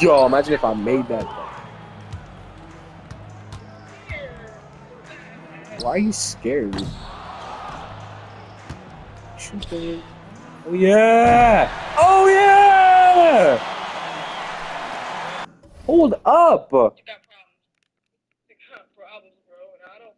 Yo, imagine if I made that. Why are you scared? Oh yeah! Oh yeah! Hold up! You got problems. You got problems, bro, and I don't